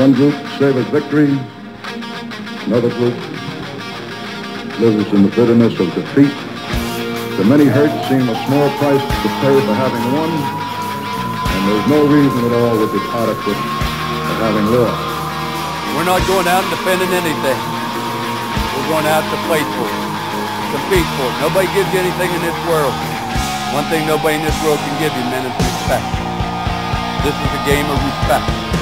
One group savors victory. Another group lives in the bitterness of defeat. The many hurts seem a small price to pay for having won, and there's no reason at all which the adequate for having lost. We're not going out defending anything. We're going out to fight for it, compete for it. Nobody gives you anything in this world. One thing nobody in this world can give you, men, is respect. This is a game of respect.